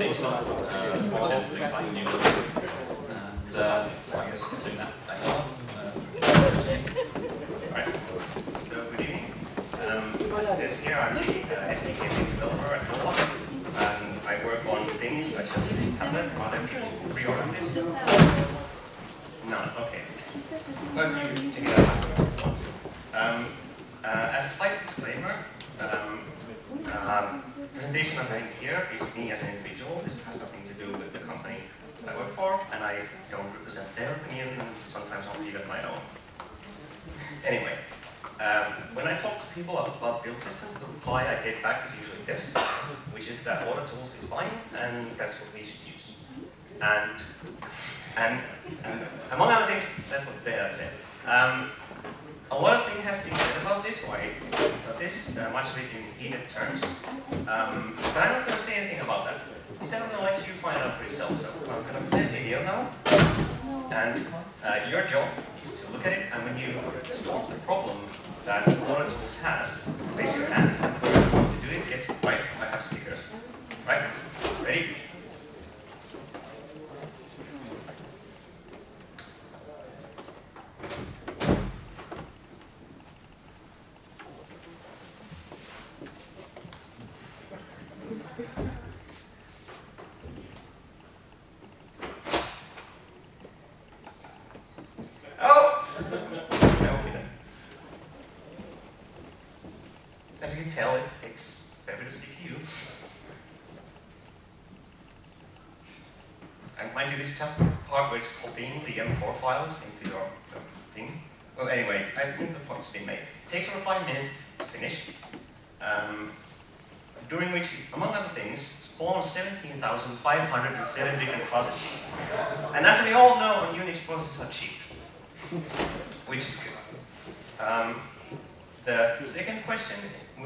Meson, uh, which is exciting new builds. And uh, I guess just doing that. Thank you. Uh, Right. So good evening. Um, it says here I'm the uh, SDK developer at Nova, and I work on things such as this tablet. Other people pre-order this? No. Okay. But you check it out afterwards if you want to. Um, uh, as a slight disclaimer, um, um, the presentation I'm having here is me as an individual. This has nothing to do with the company I work for, and I don't represent their opinion, and sometimes I'll even my own. Anyway, um, when I talk to people about build systems, the reply I get back is usually this, which is that AutoTools is fine, and that's what we should use. And, and, and among other things, that's what they have said. Um, a lot of things has been said about this, or I about this, uh, much of it in heated terms. Um, but I'm not going to say anything about that. Instead, I'm going to let you find out for yourself. So I'm going to play a video now. And uh, your job is to look at it, and when you spot the problem that AutoTools has, raise your hand. And the first one to do it gets right. I have stickers. Right? Ready? Oh! That will be done. As you can tell, it takes fabulous CPU. And mind you, this is just the part where it's copying the M4 files into your thing. Well, anyway, I think the point's been made. It takes over five minutes to finish, um, during which, among other things, spawns 17,507 different processes. And as we all know, Unix processes are cheap which is good. Um, the second question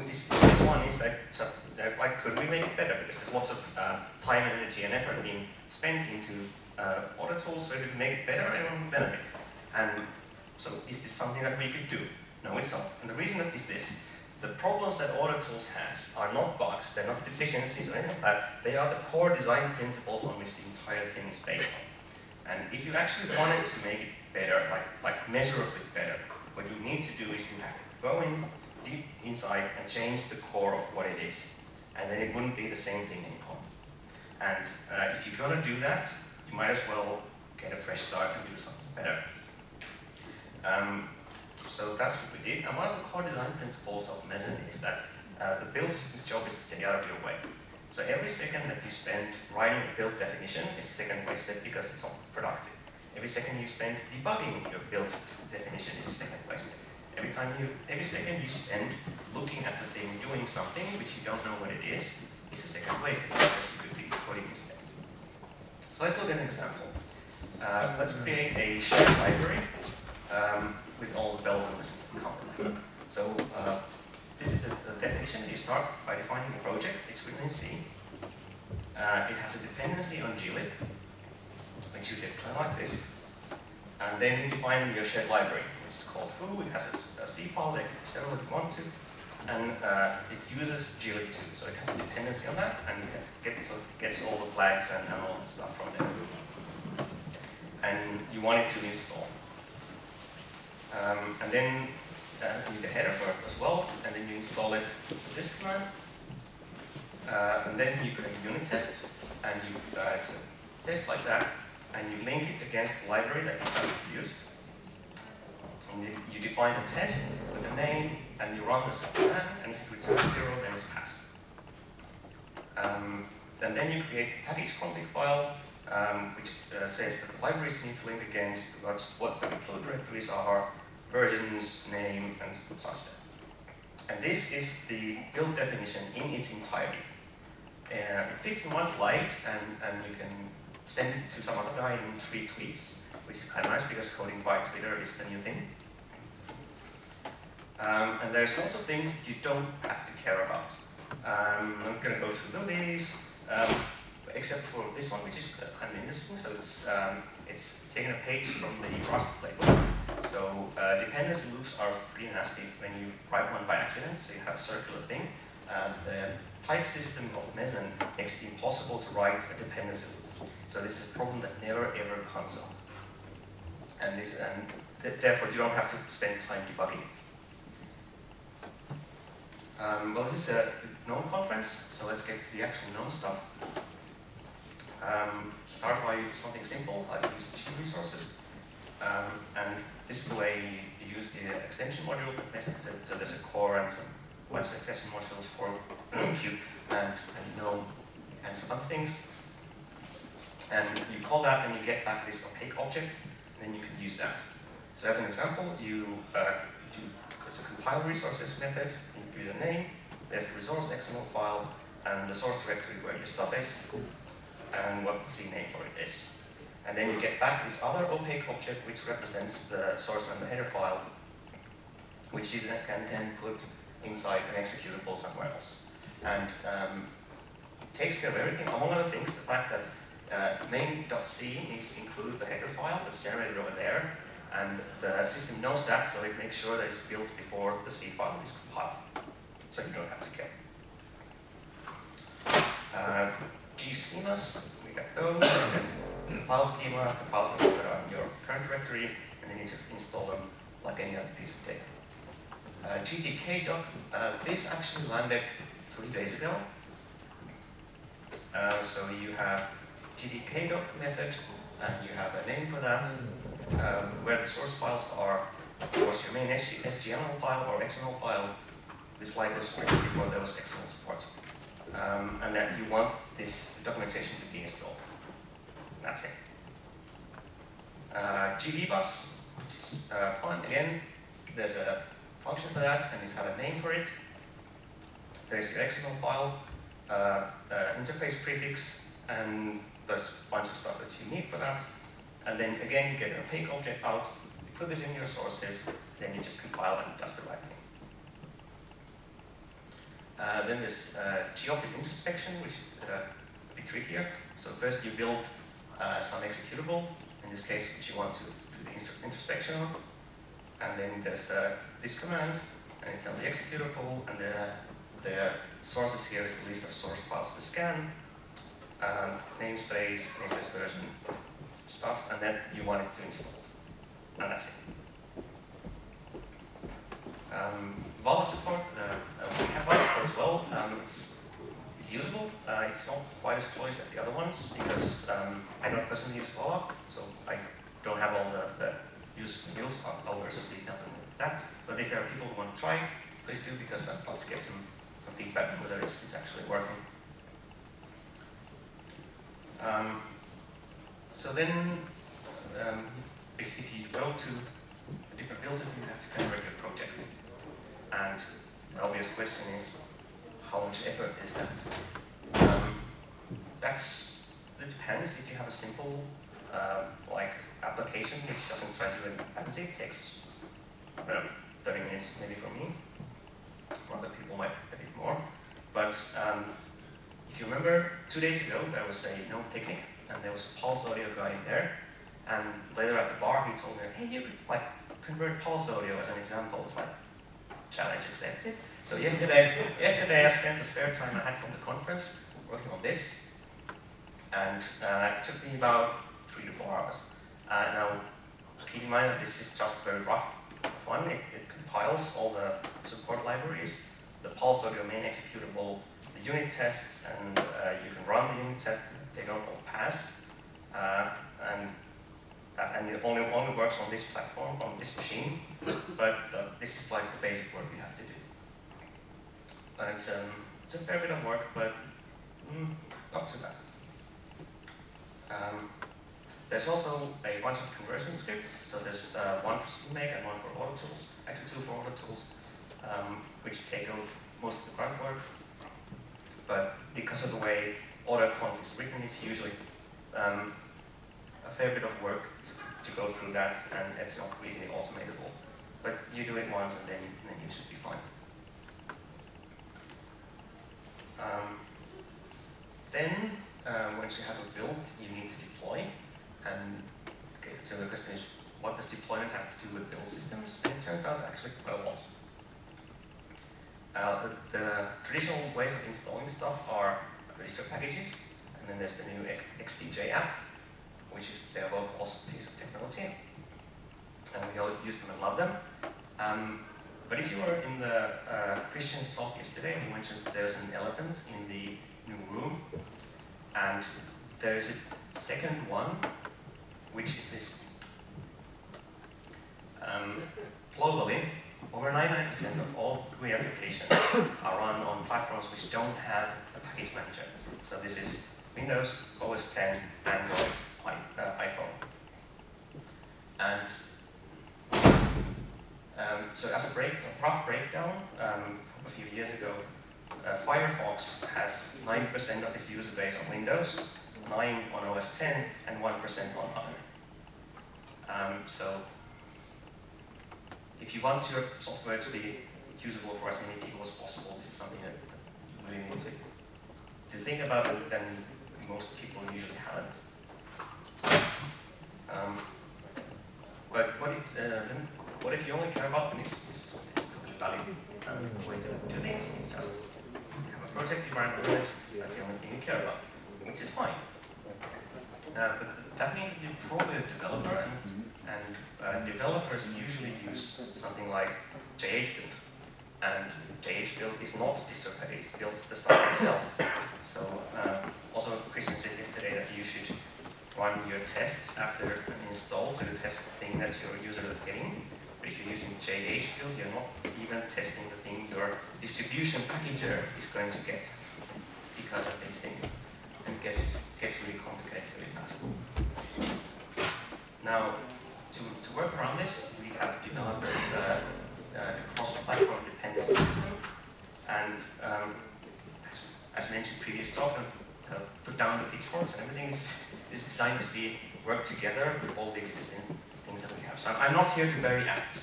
is this one is that just uh, why could we make it better? Because there's lots of uh, time and energy and effort being spent into uh, auto tools, so can make better, everyone will benefit. And so is this something that we could do? No, it's not. And the reason is this. The problems that AutoTools has are not bugs, they're not deficiencies or anything like that. They are the core design principles on which the entire thing is based on. And if you actually wanted to make it better, like, like measurably better, what you need to do is you have to go in deep inside and change the core of what it is. And then it wouldn't be the same thing anymore. And uh, if you're going to do that, you might as well get a fresh start and do something better. Um, so that's what we did. And one of the core design principles of Meson is that uh, the build system's job is to stay out of your way. So every second that you spend writing a build definition is a second wasted because it's not productive. Every second you spend debugging your build definition is a second wasted. Every time you, every second you spend looking at the thing doing something which you don't know what it is, second wasted because you could be coding instead. So let's look at an example. Uh, let's create a shared library um, with all the and whistles that come. So uh, this is the, the definition. You start by defining a project. It's written in C. Uh, it has a dependency on glib, which you kind like this. And then you define your shared library. It's called foo. It has a, a C file, like several if you want to. And uh, it uses glib too, so it has a dependency on that, and it gets, gets all the flags and, and all the stuff from there. And you want it to install. Um, and then uh, you need a header for it as well, and then you install it with this command. Uh, and then you a unit test, and you uh, it's a test like that, and you link it against the library that you have used. And you, you define a test with a name, and you run this command, and if it returns zero, then it's passed. Um, and then you create a package config file, um, which uh, says that the libraries need to link against what's, what the directories are, versions, name, and such. And this is the build definition in its entirety. Uh, it fits in one slide, and, and you can send it to some other guy in three tweets, which is kind of nice because coding by Twitter is the new thing. Um, and there's lots of things that you don't have to care about. Um, I'm going to go through these, um, except for this one, which is kind of interesting. So it's um, it's taking a page from the Rust playbook. So uh, dependency loops are pretty nasty when you write one by accident. So you have a circular thing. uh, the type system of Meson makes it impossible to write a dependency. Loop. So this is a problem that never ever comes up. And, this, and th therefore you don't have to spend time debugging it. Um, well, this is a GNOME conference, so let's get to the actual GNOME stuff. Um, start by something simple, like use G resources. Um, and this is the way you use the extension module. So there's a core and some of extension modules for Qt and, and GNOME and some other things. And you call that and you get back this opaque object, and then you can use that. So as an example, you uh, do it's a compile resources method, you give it a name, there's the resource XML file, and the source directory where your stuff is, and what the C name for it is. And then you get back this other opaque object which represents the source and the header file, which you can then put inside an executable somewhere else. And um, takes care of everything, among other things, the fact that uh, main.c needs to include the header file that's generated over there, and the system knows that, so it makes sure that it's built before the C file is compiled, so you don't have to care. Uh, G schemas, we got those, and compile schema, compile schema that are in your current directory, and then you just install them like any other piece of data. Uh, GTK doc, uh, this actually landed three days ago. Uh, so you have GTK doc method, and you have a name for that, um, where the source files are, of course, your main SGML file or XML file. This light was written before there was XML support. Um, and that you want this documentation to be installed. That's it. Uh, GDBus, which is uh, fun. Again, there's a function for that, and it's got a name for it. There's the XML file, uh, uh, interface prefix, and there's a bunch of stuff that you need for that. And then again, you get an opaque object out, you put this in your sources, then you just compile and it does the right thing. Uh, then there's uh, g-object introspection, which is uh, a bit trickier. So first you build uh, some executable, in this case, which you want to do the introspection on. And then there's uh, this command, and on the executable, and the, the sources here is the list of source files to scan, um, namespace, namespace version, stuff, and then you want it to install. And that's it. Um, Vala support, uh, uh, we have Vala support as well. Um, it's, it's usable. Uh, it's not quite as close as the other ones because um, I don't personally use Vala, so I don't have all the, the use skills. I'll versus please nothing with that. But if there are people who want to try, please do because I'd love to get some, some feedback whether it's, it's actually working. Um, so then, um, if, you go to a different build you have to kind convert your project. And the obvious question is, how much effort is that? Um, that's, it depends. If you have a simple, uh, like, application which doesn't try to do fancy, it takes, know, 30 minutes maybe for me. For other people might a bit more. But um, if you remember, two days ago, there was a GNOME picnic and there was a Pulse Audio guy in there. And later at the bar, he told me, hey, you could like convert Pulse Audio as an example. It's like challenge accepted. So yesterday, yesterday I spent the spare time I had from the conference working on this, and uh, it took me about three to four hours. Uh, now, keep in mind that this is just very rough fun. It, it compiles all the support libraries, the Pulse Audio main executable, the unit tests, and uh, you can run the unit tests they don't all pass. Uh, and uh, and it only, only works on this platform, on this machine. But uh, this is like the basic work we have to do. And it's, um, it's a fair bit of work, but mm, not too bad. Um, there's also a bunch of conversion scripts. So there's uh, one for CMake and one for AutoTools, actually two for AutoTools, um, which take out most of the grunt work. But because of the way AutoConf is written, it's usually um, a fair bit of work to go through that, and it's not easily automatable. But you do it once, and then, then you should be fine. Um, then, um, once you have a build, you need to deploy. And okay, so the question is, what does deployment have to do with build systems? And it turns out actually quite a lot. Uh, the, the traditional ways of installing stuff are distro packages, and then there's the new xdg-app, which is they're both also a piece of technology, and we all use them and love them. Um, but if you were in the uh, Christian's talk yesterday, he mentioned there's an elephant in the new room, and there's a second one, which is this. Um, globally, over 99% of all GUI applications are run on platforms which don't have a package manager. So this is Windows, OS 10, Android, iPhone. And um, so as a, break, a rough breakdown, um, a few years ago, uh, Firefox has 9% of its user base on Windows, 9 on OS 10, and 1% on other. Um, so if you want your software to be usable for as many people as possible, this is something that you really need to, to think about and most people usually haven't. Um, but what if, uh, what if you only care about the Linux? It's, it's totally valid um, way to do things. You just have a project you run Linux, that's the only thing you care about, which is fine. Uh, but that means that you're probably a developer, and, and uh, developers usually use something like JHBuild. And JHBuild is not distro it builds the stuff itself. So um, also Christian said yesterday that you should run your tests after an install, so you test the thing that your user is getting. But if you're using JHBuild, you're not even testing the thing your distribution packager is going to get because of these things. And it gets, gets really complicated really fast. Now, to, to work around this, we have developed uh, a cross-platform dependency system. And um, as, as mentioned previous talk, uh, put down the pitchforks and everything is, is designed to be work together with all the existing things that we have. So I'm not here to bury act.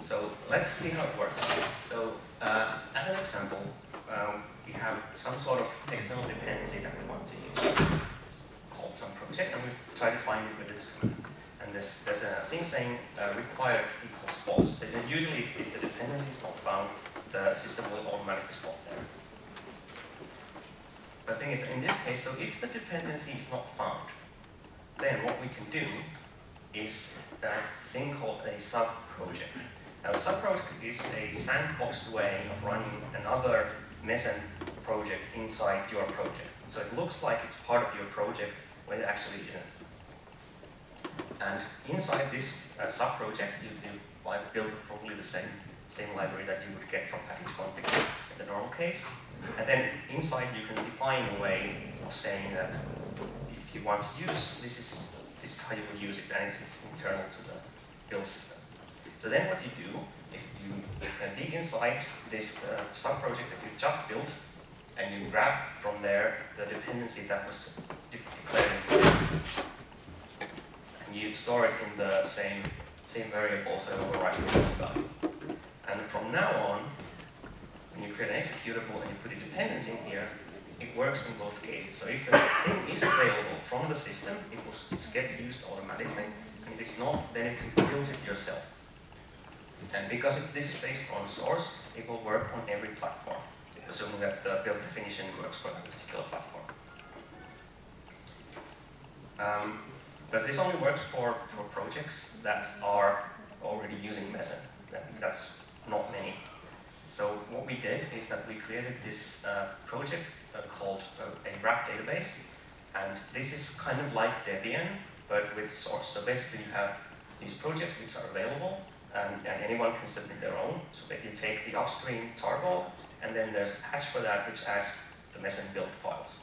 So let's see how it works. So uh, as an example, um, we have some sort of external dependency that we want to use. It's called some project, and we've tried to find it with this command. And there's, there's a thing saying uh, required equals false. And usually, if, if the dependency is not found, the system will automatically stop there. The thing is, in this case, so if the dependency is not found, then what we can do is that thing called a sub-project. Now, a sub-project is a sandboxed way of running another Meson project inside your project. So it looks like it's part of your project when it actually isn't. And inside this uh, sub-project, you, you like, build probably the same, same library that you would get from package config in the normal case. And then inside you can define a way of saying that if you want to use, this is, this is how you would use it, and it's, it's internal to the build system. So then what you do is you uh, dig inside this uh, sub-project that you just built, and you grab from there the dependency that was declared. And you store it in the same, same variable, so it overrides the value. And from now on, when you create an executable and you put a dependency in here, it works in both cases. So if a thing is available from the system, it, will, it gets used automatically. And if it's not, then it can build it yourself. And because it, this is based on source, it will work on every platform, assuming that the build definition works for that particular platform. Um, but this only works for, for projects that are already using Meson. That's not many. So what we did is that we created this uh, project uh, called uh, a wrap database, and this is kind of like Debian, but with source. So basically you have these projects which are available, and, and anyone can submit their own. So that you take the upstream tarball, and then there's a patch for that which adds the Meson build files.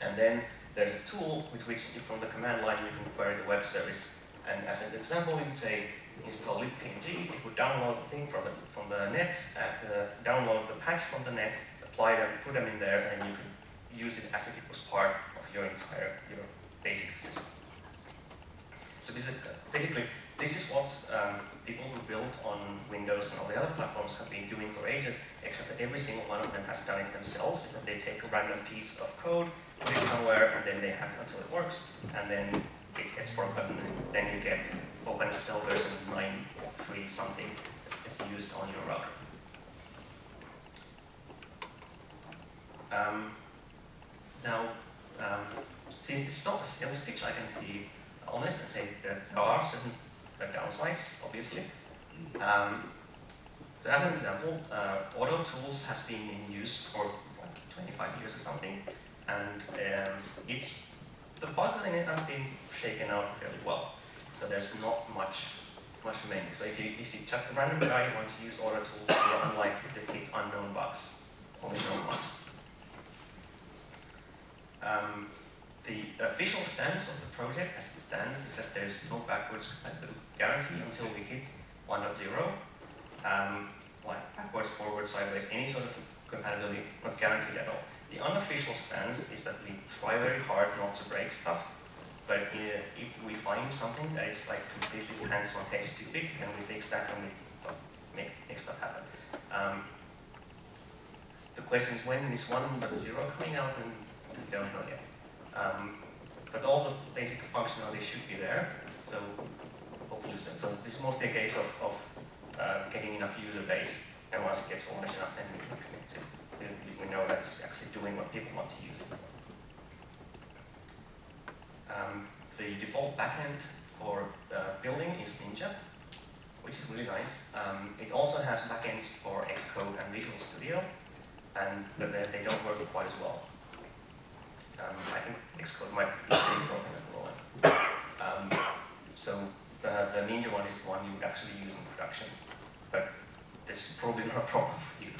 And then there's a tool with which from the command line you can query the web service. And as an example, you would say install libpng, it would download the thing from the, from the net, uh, download the patch from the net, apply them, put them in there, and you can use it as if it was part of your entire, your basic system. So this is, basically, this is what um, people who build on Windows and all the other platforms have been doing for ages, except that every single one of them has done it themselves, is that they take a random piece of code, put it somewhere, and then they hack until it works, and then it gets forgotten, then you get OpenSSL version 9.3 something, is used on your router. Um, now, um, since it's not a sales pitch, I can be honest and say that there are certain uh, downsides, obviously. Um, so as an example, uh, Auto Tools has been in use for like 25 years or something, and um, it's the bugs in it have been shaken out fairly well. So there's not much much remaining. So if you if you just a random guy you want to use Auto Tools, you're unlikely to hit unknown bugs, only known bugs. Um, the official stance of the project as it stands is that there's no backwards guarantee until we hit 1.0. Um, like backwards, forward, sideways, any sort of compatibility, not guaranteed at all. The unofficial stance is that we try very hard not to break stuff, but uh, if we find something that is like completely hands-on too big, then we fix that and we make, make stuff happen. Um, the question is when is 1.0 coming out, and we don't know yet. Um, but all the basic functionality should be there, so hopefully so. So this is mostly a case of, of uh, getting enough user base, and once it gets large enough, then we can connect it. We, know that it's actually doing what people want to use it for. Um, the default backend for building is Ninja, which is really nice. Um, it also has backends for Xcode and Visual Studio, and but they, they don't work quite as well. Um, I think Xcode might be pretty broken at the moment. Um, so the Ninja one is the one you would actually use in production, but this is probably not a problem for you.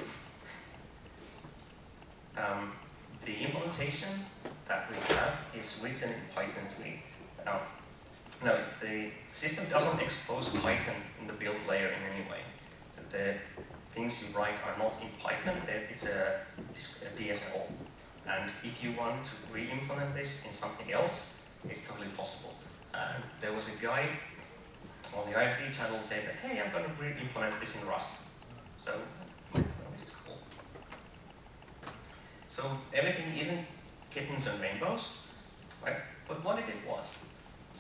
Um, the implementation that we have is written in Python 3. Now, no, the system doesn't expose Python in the build layer in any way. The things you write are not in Python, it's a, a DSL. And if you want to re-implement this in something else, it's totally possible. Uh, there was a guy on the IRC channel said that, hey, I'm going to re-implement this in Rust. So, this is cool. So everything isn't kittens and rainbows, right? But what if it was?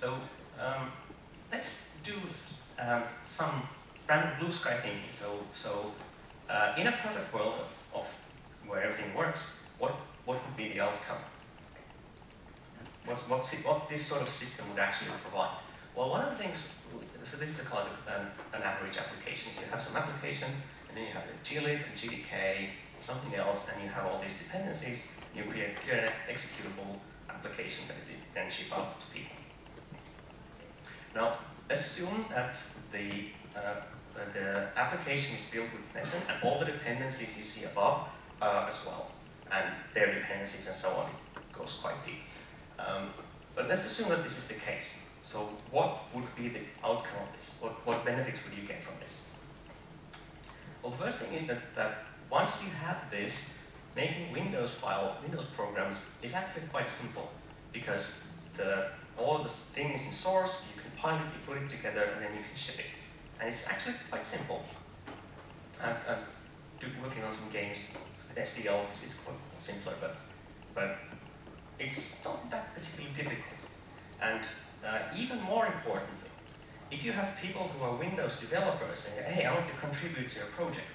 So um, let's do um, some random blue sky thinking. So, so uh, in a perfect world of, of where everything works, what what would be the outcome? What's, what's it, what this sort of system would actually provide? Well, one of the things, so this is a kind of an, an average application. So you have some application, and then you have a glib and GDK, something else, and you have all these dependencies, you create, an executable application that you then ship out to people. Now, assume that the, uh, the application is built with Meson, and all the dependencies you see above uh, as well and their dependencies and so on goes quite deep. Um, but let's assume that this is the case. So what would be the outcome of this? What, what benefits would you get from this? Well, first thing is that, that once you have this, making Windows file, Windows programs is actually quite simple because the, all of the things in source, you compile it, you put it together, and then you can ship it. And it's actually quite simple. I'm, I'm working on some games SDL is quite simpler, but, but it's not that particularly difficult. And uh, even more importantly, if you have people who are Windows developers saying, hey, I want to contribute to your project,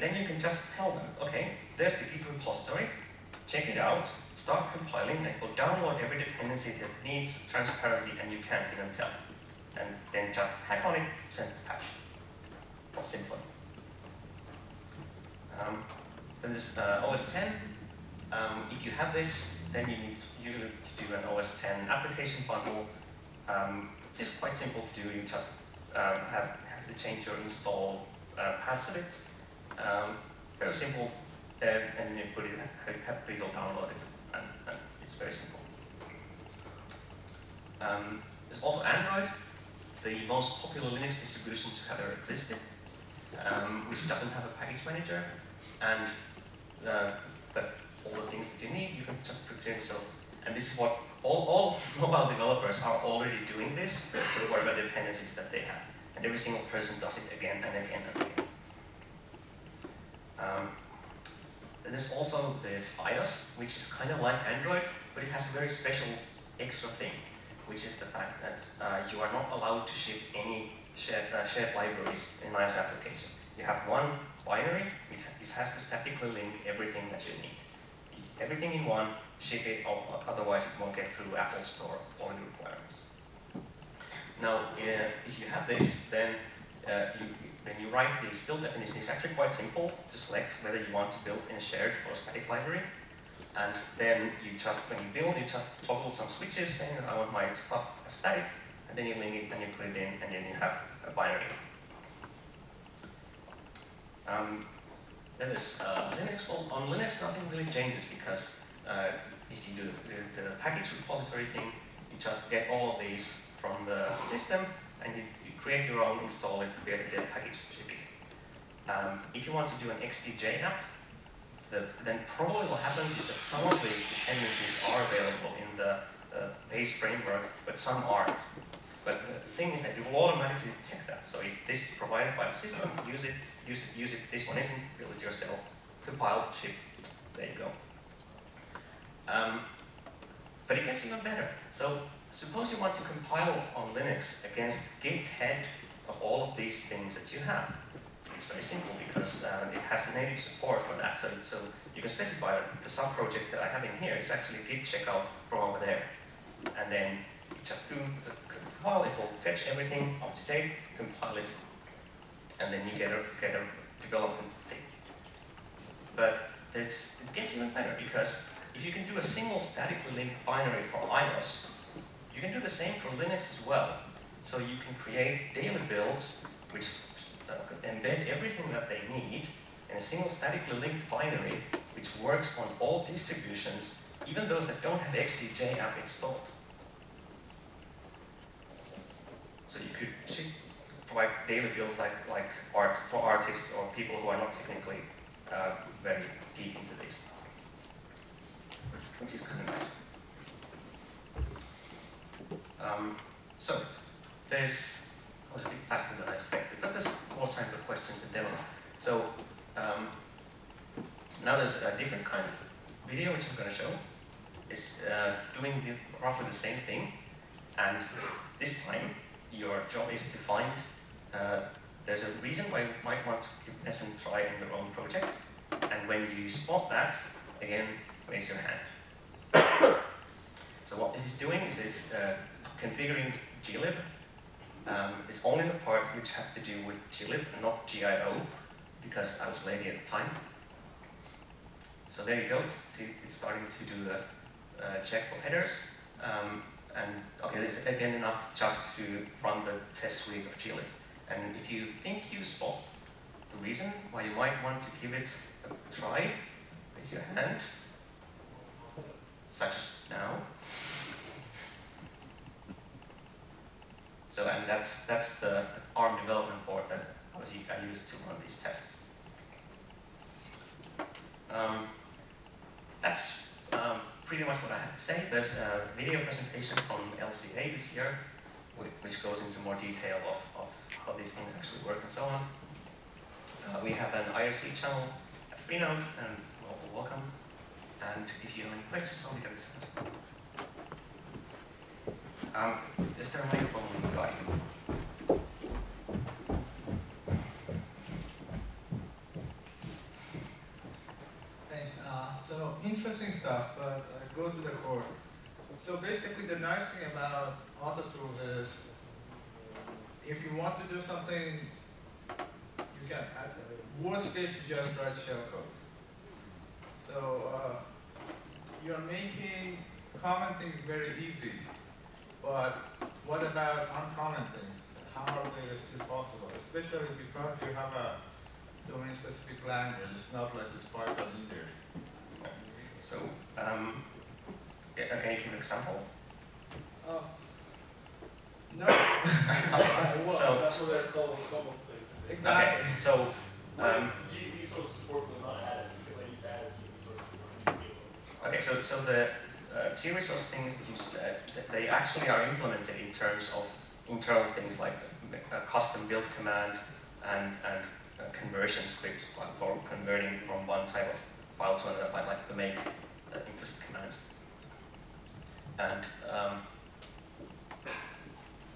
then you can just tell them, okay, there's the Git repository, check it out, start compiling, and will download every dependency that needs transparently and you can't even tell. And then just hack on it, send the patch. Simple. Um, then this uh, OS 10. Um, if you have this, then you need usually to do an OS 10 application bundle. Um, it's just quite simple to do. You just um, have, have to change your install uh, paths of it. Um, very simple. Uh, and you put it, people download it. And, and, it's very simple. Um, there's also Android, the most popular Linux distribution to have ever existed, um, which doesn't have a package manager. And uh, but all the things that you need, you can just prepare yourself. And this is what all, all mobile developers are already doing this, but what about the dependencies that they have? And every single person does it again and again and again. Um, there's also this iOS, which is kind of like Android, but it has a very special extra thing, which is the fact that uh, you are not allowed to ship any shared, uh, shared libraries in iOS application. you have one binary, it, it has to statically link everything that you need. Everything in one, ship it, otherwise it won't get through Apple Store quality requirements. Now, uh, if you have this, then uh, you, when you write these build definitions, it's actually quite simple to select whether you want to build in a shared or static library. And then you just, when you build, you just toggle some switches saying I want my stuff static, and then you link it and you put it in, and then you have a binary. Um, then there's uh, Linux. Well, on Linux, nothing really changes because uh, if you do the, the, package repository thing, you just get all of these from the system, and you create your own, install it, create a dev package, ship it. Um, if you want to do an xdg-app, the, then probably what happens is that some of these dependencies are available in the base framework, but some aren't. But the thing is that you will automatically detect that. So if this is provided by the system, use it, use it, use it. This one isn't, build it yourself. Compile, ship. There you go. Um, but it gets even better. So suppose you want to compile on Linux against git head of all of these things that you have. It's very simple because uh, it has native support for that. So, so you can specify the sub-project that I have in here is actually git checkout from over there. And then just do the compile, it will fetch everything up to date, compile it, and then you get a, get a development thing. But this, it gets even better because if you can do a single statically linked binary for iOS, you can do the same for Linux as well. So you can create daily builds which uh, embed everything that they need in a single statically linked binary which works on all distributions, even those that don't have xdg-app installed. So you could provide daily builds like, like art for artists or people who are not technically uh, very deep into this, which is kind of nice. Um, so there's was a bit faster than I expected, but there's more time for questions and demos. So um, now there's a different kind of video which I'm going to show. It's uh, doing the, roughly the same thing, and this time your job is to find uh, there's a reason why you might want to give Meson try in your own project, and when you spot that, again, raise your hand. So what this is doing is it's uh, configuring glib. Um, it's only the part which has to do with glib not GIO, because I was lazy at the time. So there you go, it's, it's starting to do the uh, check for headers. Um, and okay, it's again enough just to run the test suite of glib. And if you think you spot the reason why you might want to give it a try, raise your hand, such as now. So, and that's, that's the ARM development board that I used to run these tests. Um, that's um, pretty much what I have to say. There's a video presentation from LCA this year, which goes into more detail of, of how these things actually work and so on. Uh, we have an IRC channel at Freenode, and well, welcome. And if you have any questions, somebody can discuss. Um, is there a microphone guy? Thanks. Uh, so interesting stuff, but uh, go to the core. So basically, the nice thing about AutoTools is if you want to do something, you can. Add, worst case, you just write shellcode. So uh, you're making common things very easy. But what about uncommon things? How are they still possible? Especially because you have a domain-specific language. It's not like it's Python either. So, um, yeah, can you give an example? Uh, no. so, that's what they're called common things. Exactly. Okay, so, um, GB source support was not added because I used added GB source support. Okay, so, so the uh, G-resource things that you said, they actually are implemented in terms of internal things like a custom build command and, and conversion scripts for converting from one type of file to another by like the make uh, implicit commands. And um,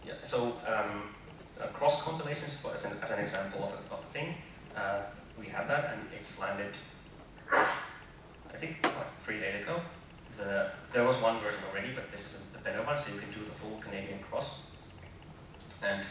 yeah, so um, uh, cross compilations, as an, as an example of a, of a thing, uh, we have that, and it's landed. Think what, three days ago. The, there was one version already, but this is a better one, so you can do the full Canadian cross. And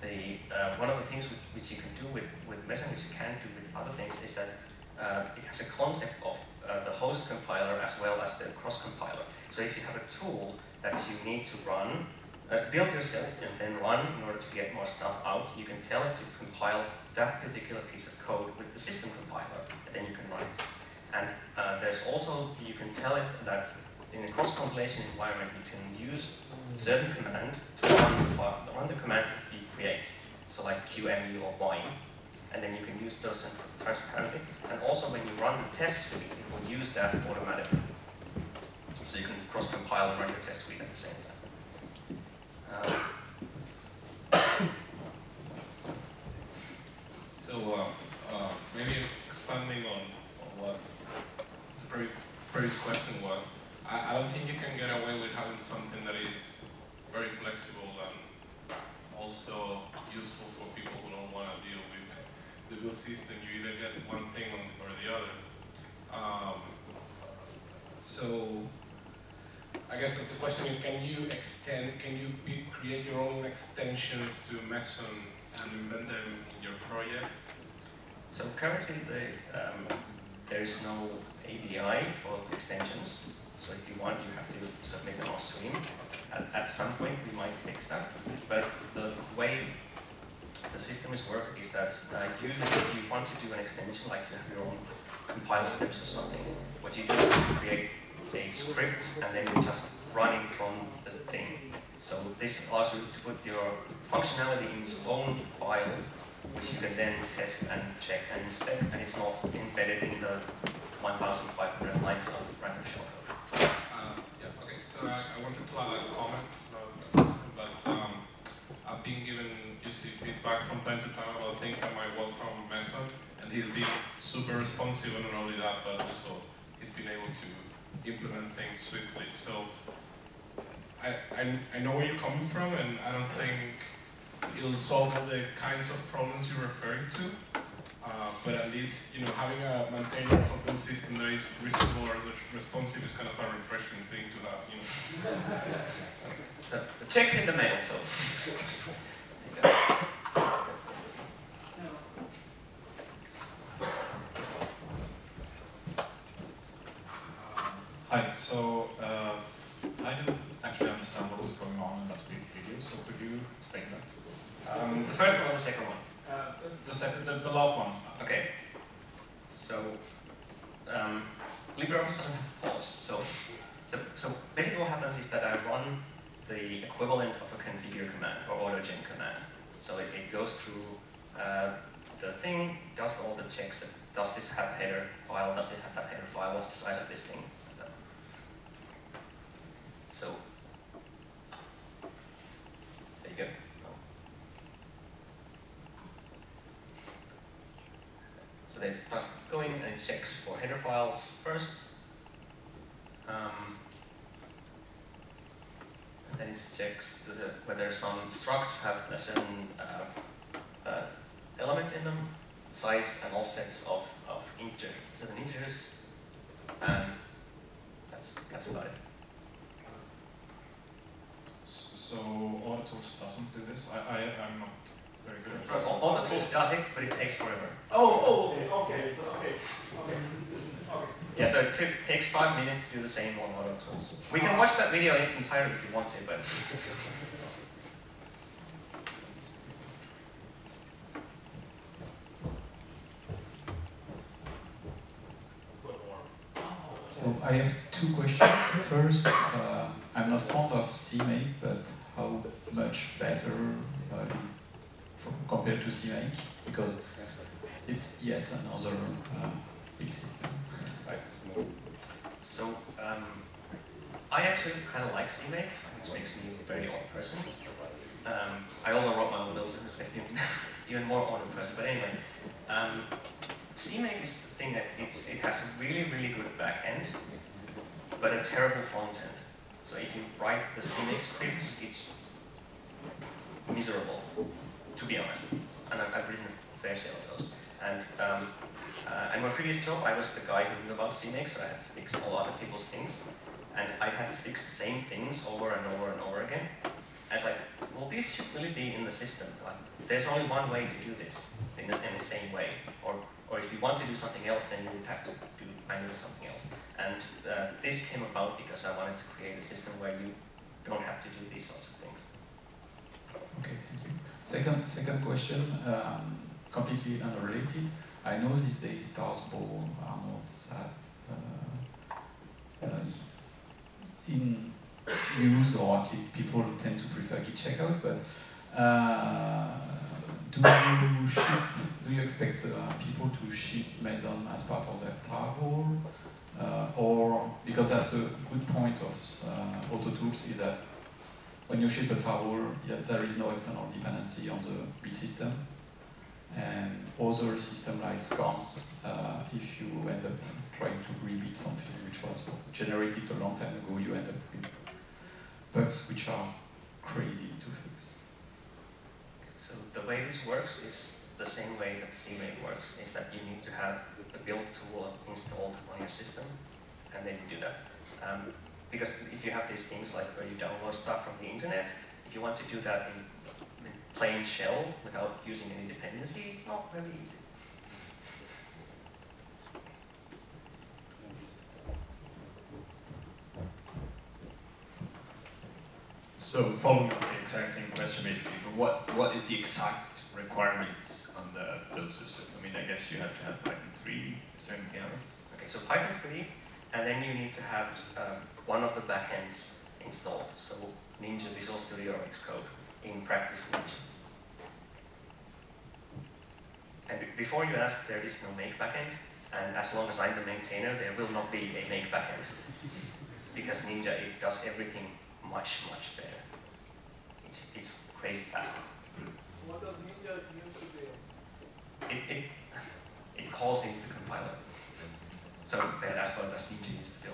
the uh, one of the things which, which you can do with with Meson, which you can do with other things, is that uh, it has a concept of uh, the host compiler as well as the cross compiler. So if you have a tool that you need to run, uh, build yourself and then run in order to get more stuff out, you can tell it to compile that particular piece of code with the system compiler, and then you can run it. And uh, there's also, you can tell it that in a cross compilation environment, you can use certain command to run the, run the commands that you create, so like QEMU or Y, and then you can use those transparently. And also when you run the test suite, it will use that automatically. So you can cross-compile and run your test suite at the same time. Uh, So, uh, uh, maybe expanding on, previous question was, I, I don't think you can get away with having something that is very flexible and also useful for people who don't want to deal with the build system. You either get one thing or the other. Um, so, I guess the question is, can you extend, can you be, create your own extensions to Meson and embed them in your project? so currently the, um, there is no ABI for extensions. So if you want, you have to submit them off stream. At, at some point, we might fix that. But the way the system is work is that uh, usually if you want to do an extension, like you have your own compile steps or something, what you do is you create a script and then you just run it from the thing. So this allows you to put your functionality in its own file, which you can then test and check and inspect, and it's not embedded in the 1,500 lines of random shellcode. Uh, yeah, okay, so I, I wanted to add a comment, but um, I've been given usually feedback from time to time about things that might work from Meson, and he's been super responsive, and not only that, but also he's been able to implement things swiftly. So I, I, I know where you're coming from, and I don't think it'll solve all the kinds of problems you're referring to. Uh, but at least, you know, having a maintainer of a build system that is reasonable or responsive is kind of a refreshing thing to have, you know. The, the check's in the mail, so. Hi, so uh, I didn't actually understand what was going on in that vi- video, so could you explain that? Um, the first one or the second one? Uh, the, the, last one. Okay. So, um, LibreOffice doesn't have pause. So, so, so basically what happens is that I run the equivalent of a configure command or autogen command. So it, it goes through uh, the thing, does all the checks. Does this have header file? Does it have that header file? What's the size of this thing? So, there you go. So it starts going and checks for header files first. Um, and then it checks the, whether some structs have a certain uh, uh, element in them, size and offsets of, of integer, certain integers, and that's, that's about it. So AutoTools doesn't do this. I, I, I'm not very good All, the tools does it, but it takes forever. Oh, oh, okay, so, okay, okay, okay. Yeah, so it took, takes five minutes to do the same on auto tools. We can watch that video in its entirety if you want to, but So I have two questions. First, uh, I'm not fond of CMake, but how much better uh, is it from, compared to CMake? Because it's yet another uh, big system. so um, I actually kind of like CMake, which makes me a very odd person. Um, I also wrote my own builds, me even more odd person. But anyway, um, CMake is the thing that it has a really, really good back end, but a terrible front end. So if you write the CMake scripts, it's miserable, to be honest. And I've, I've written a fair share of those. And um, uh, in my previous job, I was the guy who knew about CMake, so I had to fix all other people's things. And I had to fix the same things over and over and over again. I was like, well, this should really be in the system. Like, there's only one way to do this in the, in the same way. Or, or if you want to do something else, then you would have to do manually something else. And uh, this came about because I wanted to create a system where you don't have to do these sorts of things. Okay, thank you. Second, second question, um, completely unrelated. I know these days stars born are not that uh, uh, in use, or at least people tend to prefer Git checkout. But uh, do you ship? Do you expect uh, people to ship Meson as part of their tarball? Uh, or because that's a good point of uh, AutoTools is that when you ship a tarball, yeah, there is no external dependency on the build system. And other system like SCons, uh, if you end up trying to rebuild something which was generated a long time ago, you end up with bugs which are crazy to fix. So the way this works is the same way that CMake works, is that you need to have the build tool installed on your system, and then you do that. Um, because if you have these things like where you download stuff from the internet, if you want to do that in, in plain shell without using any dependency, it's not really easy. So following up the exact same question basically, but what, what is the exact requirements on the build system? I mean, I guess you have to have Python 3, is there anything else? Okay, so Python 3, and then you need to have um, one of the backends installed. So Ninja Visual Studio or Xcode in practice Ninja. And be- before you ask, there is no make backend, and as long as I'm the maintainer, there will not be a make backend. Because Ninja, it does everything much, much better. It's, it's crazy fast. What does Ninja use to do? It, it, it calls into the compiler. So that's what does Ninja use to do.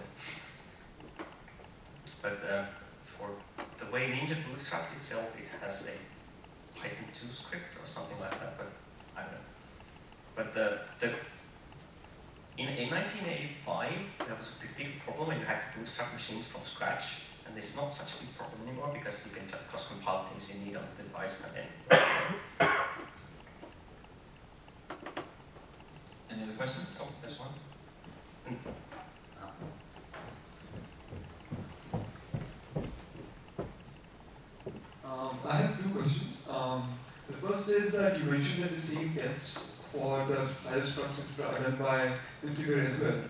But uh, for the way Ninja bootstraps itself, it has a Python 2 script or something like that, but I don't know. But the, the in, in 1985, there was a big problem and you had to bootstrap machines from scratch. And is not such a big problem anymore because you can just cross compile things you need on the device and then. Any other questions? Oh, there's one. Um, I have two questions. Um, the first is that you mentioned that the same tests for the file structures are done by configure as well,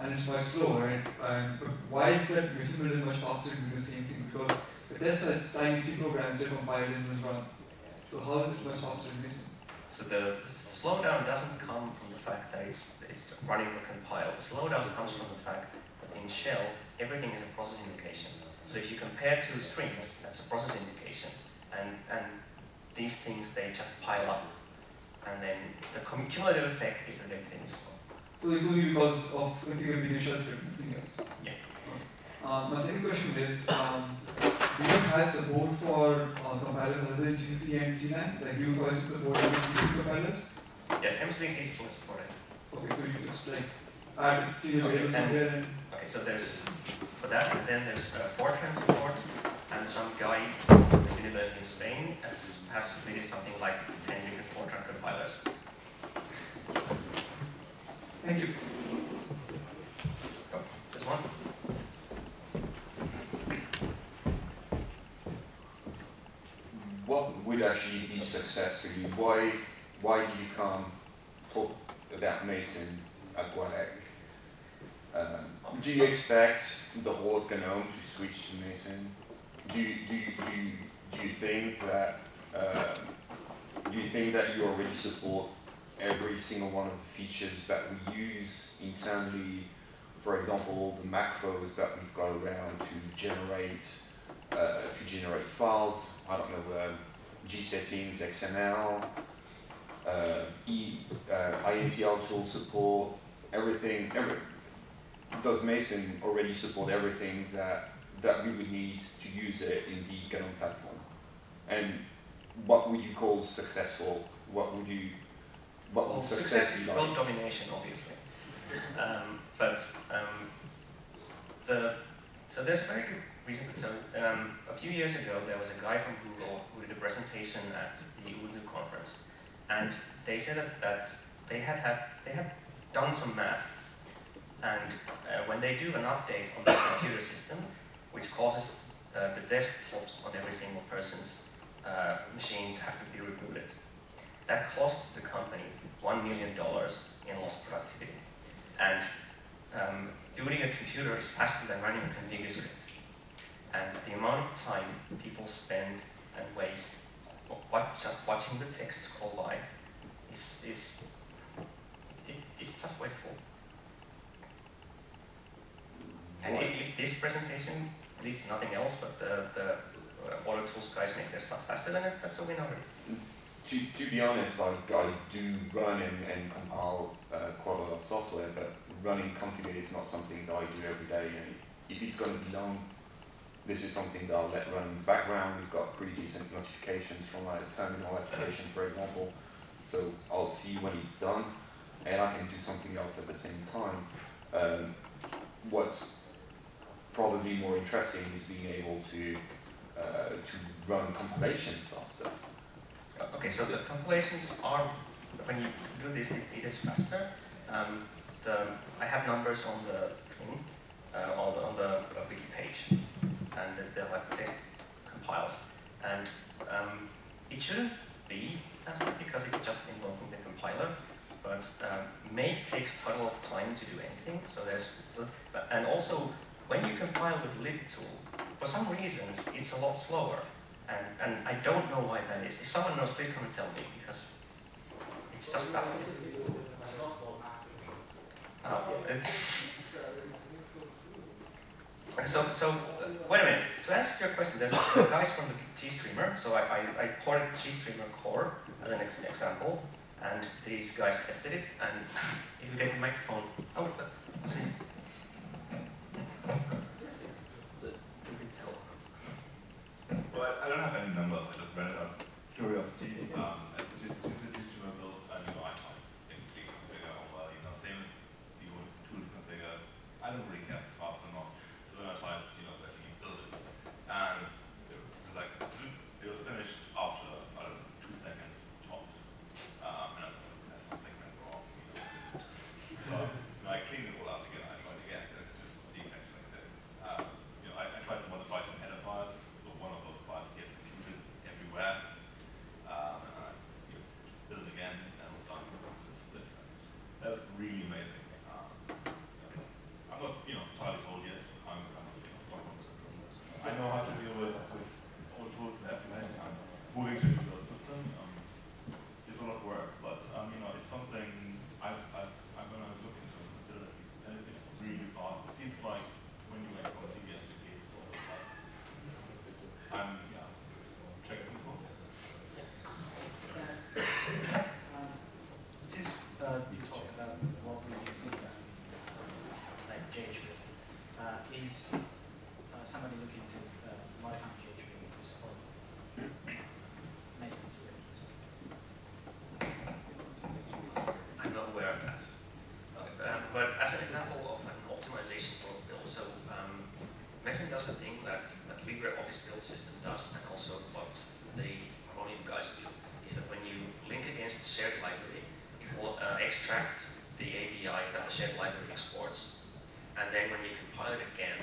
and it's much slower. And, and why is that visible is much faster to do the same thing? Because the test has tiny C programs that compile and run. So how is it much faster than this? So the slowdown doesn't come from the fact that it's, it's running the compile. The slowdown comes from the fact that in shell, everything is a process invocation. So if you compare two strings, that's a process invocation. And, and these things, they just pile up. And then the cumulative effect is everything is slow. So it's only because of configure being a shell script, else. Yeah. Um, my second question is, um, do you have support for uh, compilers other than GCC and G9? Like, do you, for instance, support MSVC compilers? Yes, MSVC is fully supported. Okay, so you just like add it to your Okay, and- and Okay, so there's, for that, and then there's uh, Fortran support, and some guy at the university in Spain has, has submitted something like 10 different Fortran compilers. thank you. Oh, there's one. what would actually be success for you? Why why do you come talk about Meson at GUADEC? Um, do you expect the whole of GNOME to switch to Meson? Do you, do you, do you, do you think that um, do you think that you already support every single one of the features that we use internally? For example, the macros that we've got around to generate uh, to generate files. I don't know, GSettings, XML, uh, e, uh, tool support, everything. Every, does Meson already support everything that that we would need to use it in the GNOME platform? And what would you call successful? What would you what Well, would success be world like? domination, obviously. Um, but um, the so there's a very good reason. So um, a few years ago, there was a guy from Google who did a presentation at the Ubuntu conference, and they said that, that they had had they had done some math, and uh, when they do an update on the computer system, which causes uh, the desktops on every single person's uh, machine to have to be rebooted, that costs the company one million dollars in lost productivity. And um, building a computer is faster than running a configure script. And the amount of time people spend and waste wa- wa- just watching the text scroll by is, is it, it's just wasteful. And if, if this presentation leads to nothing else but the, the uh, Auto Tools guys make their stuff faster, than it, that's a win already. To, to be honest, I, I do run and, and compile uh, quite a lot of software, but running configure is not something that I do every day. And if it's going to be long, this is something that I'll let run in the background. We've got pretty decent notifications from like a terminal application, for example. So I'll see when it's done, and I can do something else at the same time. Um, what's probably more interesting is being able to uh, to run compilations. Uh, Okay, so the compilations are, when you do this, it, it is faster. Um, the, I have numbers on the thing, uh, on the, on the uh, wiki page, and they're like text compiles. And um, it shouldn't be faster because it's just invoking the compiler, but um, make takes quite a lot of time to do anything. So there's, and also when you compile with libtool, for some reasons it's a lot slower. And, and I don't know why that is. If someone knows, please come and tell me because it's just baffling. Oh, so, so uh, wait a minute. To answer your question, there's the guys from the GStreamer. So I, I, I ported GStreamer core as an ex- example, and these guys tested it. And if you get the microphone, oh, uh, see. You can tell. I, I don't have any numbers. I just read it out of curiosity. Um, and to, to produce build a new iType, basically configure over, you know, same as the old tools configure. I don't really care if it's fast or not. So then I type, you know, basically build it. And it was like, it was finished after, I don't know, two seconds tops. Um, and I was like, there's something went wrong, you know. So, you know, I cleaned it all up again. I tried again. and It's just the exact same thing. Um, you know, I, I tried to modify some header files, so one of those files gets included everywhere. Um, and I you know, built again, and it was done. So it's split. That's really amazing. Um, you know, I'm not, you know, entirely sold yet. I'm kind of, you know, Stockholm syndrome. I know how to deal with, with autotools and everything. I'm moving to a build system. Um, it's a lot of work, but um, you know, it's something I, I, I'm gonna look into and consider at least. And it's really fast. It feels like when you went from CVS to Gates or like, I'm, yeah, check some code. This is uh, we talk about what we're using, uh, like JHP. Uh, is uh, somebody looking to uh, modify JHP to support Meson I'm not aware of that. Uh, um, but as an example of an optimization for a build, so um, Meson does a thing that, LibreOffice build system does, and also what the Chromium guys do, is that when you link against the shared library, it will uh, extract the API that the shared library exports, and then when you compile it again,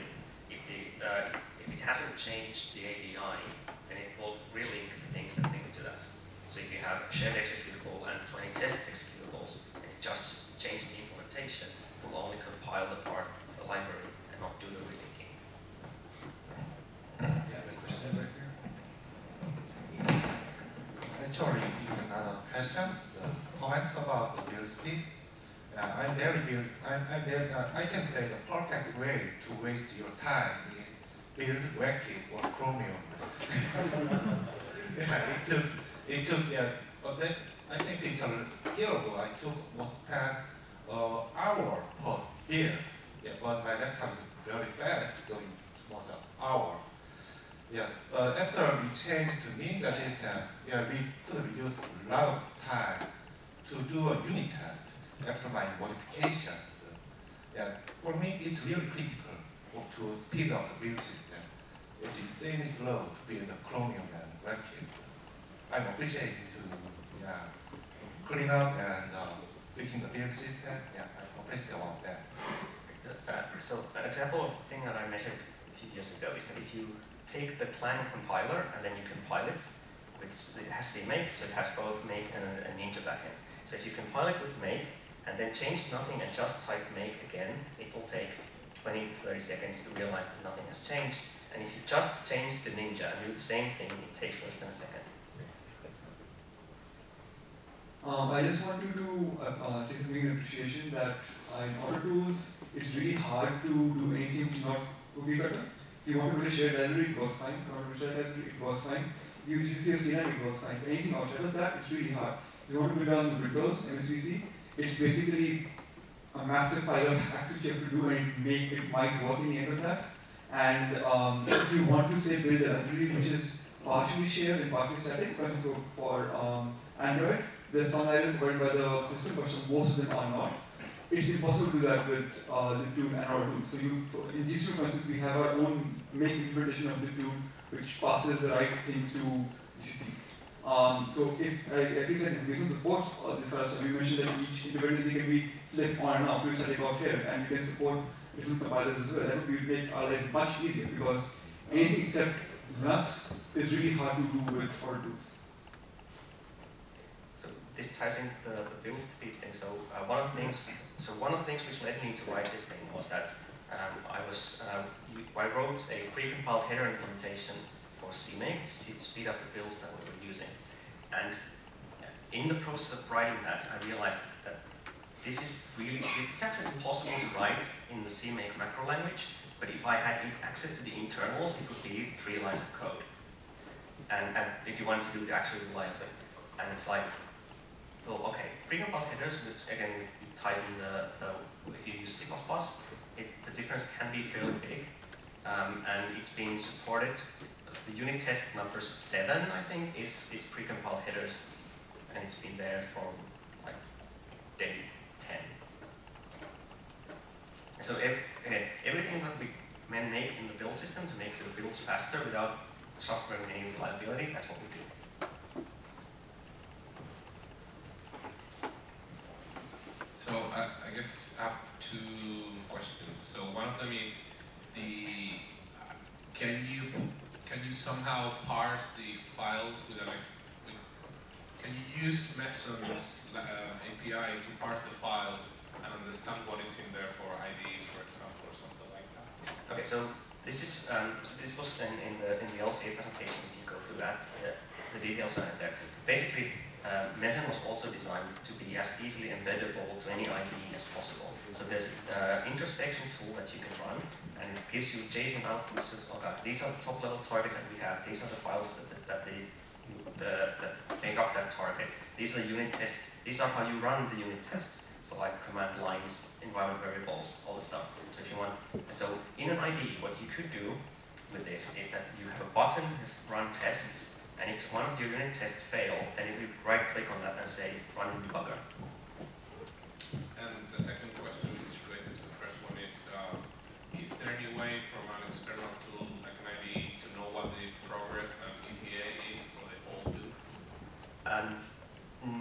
if the uh, if it hasn't changed the API, then it will relink the things that link to that. So if you have shared executable and 20 test executables, you just change the implementation, it will only compile the part of the library and not do the relinking. Actually, it's a about the build speed. Uh, I'm very build, I'm, I'm very, uh, I can say the perfect way to waste your time is build Webkit or Chromium. yeah, it took, it took, yeah, but then I think it's a year ago, I took, was spent uh, hour per build. Yeah, but my laptop is very fast, so it was an hour. Yes, uh, after we changed to Ninja system, yeah, we could reduce a lot of time to do a unit test after my modifications. Yeah, for me, it's really critical to speed up the build system. It's insanely slow to build the Chromium and WebKit. I'm appreciating to yeah, clean up and uh, fixing the build system. Yeah, I'm appreciative about that. Uh, so an example of a thing that I mentioned a few years ago is that if you take the Clang compiler and then you compile it with it has CMake, so it has both make and a Ninja backend. So if you compile it with make and then change nothing and just type make again, it will take 20 to 30 seconds to realize that nothing has changed. And if you just change the Ninja and do the same thing, it takes less than a second. Um, I just wanted to uh, uh, say something in appreciation that uh, in auto tools, it's really hard to do anything which is not cookie cutter. You want to build a shared library, it works fine. You want to build a shared it works fine. If you use CSV, it works fine. Anything outside of that, it's really hard. You want to build on the Windows, MSVC, it's basically a massive pile of hacks which you have to do and make it might work in the end of that. And um, if you want to say build a library which is partially shared and partially static, for instance, for um, Android, there's some libraries provided by the system, but most of them are not. It's impossible to do that with uh, Libtool and tools. So you, in GCP, for instance, we have our own make implementation of Libtool, which passes the right things to GCC. Um, so if, uh, at least in information supports all this kind of stuff, you mentioned that each dependency can be flipped on and off, to static or shared, and you can support different compilers as well. That would make our life much easier because anything except Linux is really hard to do with. So this ties into the, the build speed thing. So uh, one of the things, so one of the things which led me to write this thing was that um, I was, uh, I wrote a pre-compiled header implementation for CMake to speed up the builds that we were using. And in the process of writing that, I realized that this is really, it's actually impossible to write in the CMake macro language, but if I had access to the internals, it would be three lines of code. And, and if you wanted to do it actually reliably. And it's like, well, okay, pre-compiled headers, which again ties in the, the if you use C++, it, the difference can be fairly big, um, and it's been supported. The unit test number seven, I think, is, is pre-compiled headers, and it's been there for like day 10. So ev- again, everything that we make in the build system to make the builds faster without suffering any reliability, that's what we do. So I, I guess I have two questions. So one of them is the can you can you somehow parse these files with an can you use Meson's uh, API to parse the file and understand what it's in there for IDs, for example, or something like that? Okay, so this is um, so this was in, in the in the LCA presentation. If you go through that, uh, the details are in there. Basically, uh, Meson was also designed to be as easily embeddable to any IDE as possible. So there's an uh, introspection tool that you can run, and it gives you JSON outputs. Says, okay, these are the top level targets that we have. These are the files that that, that they the, that make up that target. These are the unit tests. These are how you run the unit tests. So like command lines, environment variables, all this stuff. So if you want, so in an IDE, what you could do with this is that you have a button that's run tests, and if one of your unit tests fail, then you would right click on that and say run debugger. And the second question is related to the first one is, uh, is there any way from an external tool like an IDE to know what the progress and ETA is for the whole build? Um,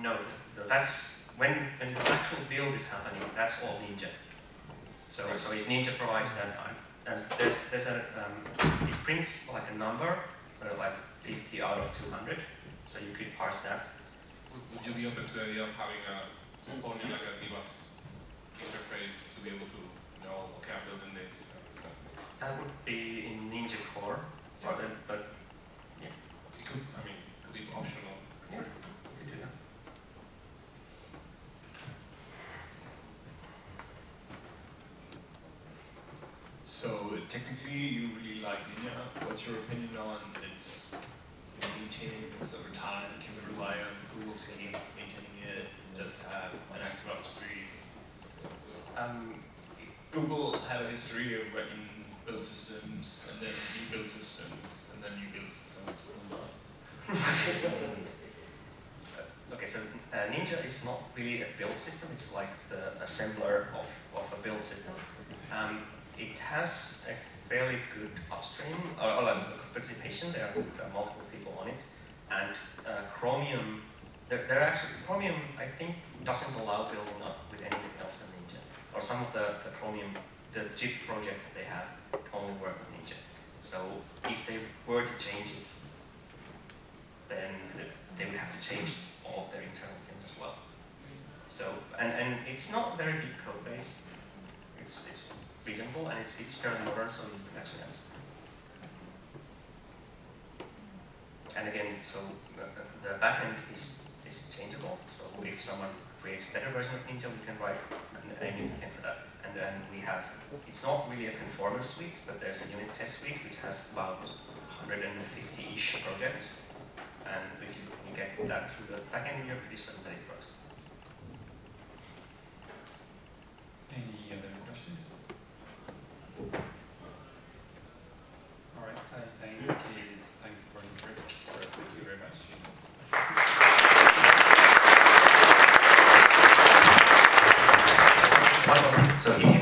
no, that's when, when the actual build is happening, that's all Ninja. So, so if Ninja provides that, and there's, there's a, um, it prints like a number, so like 50 out of 200, so you could parse that. Would, would you be open to the idea of having a only like a DBus interface to be able to know, okay, I'm building this? That would be in Ninja Core, but, but yeah, It could, I mean, it could be optional. yeah, we could do that. So technically, you really like Ninja. What's your opinion on its maintenance over time? Can we rely on Google to keep maintaining it? Does it have an active upstream? Um, Google had a history of writing build systems and then new build systems and then you build systems. okay, so uh, Ninja is not really a build system. It's like the assembler of, of a build system. Um, it has a fairly good upstream or, or like participation. There are, there are multiple people on it, and uh, Chromium. There, there actually Chromium. I think doesn't allow building up with anything else than Ninja. Or some of the, the Chromium, the chip projects they have only work with Ninja. So if they were to change it, then they would have to change all of their internal things as well. So, and, and it's not very big code base. It's, it's reasonable and it's, it's fairly modern, so you can actually understand. And again, so the, the backend is, is changeable. So if someone creates a better version of Ninja, we can write an, a new backend for that. And then we have, it's not really a conformance suite, but there's a unit test suite which has about 150-ish projects. And if you, you get that through the backend, you're pretty certain that it works. Any other questions? All right, think it's time for so thank you very much. You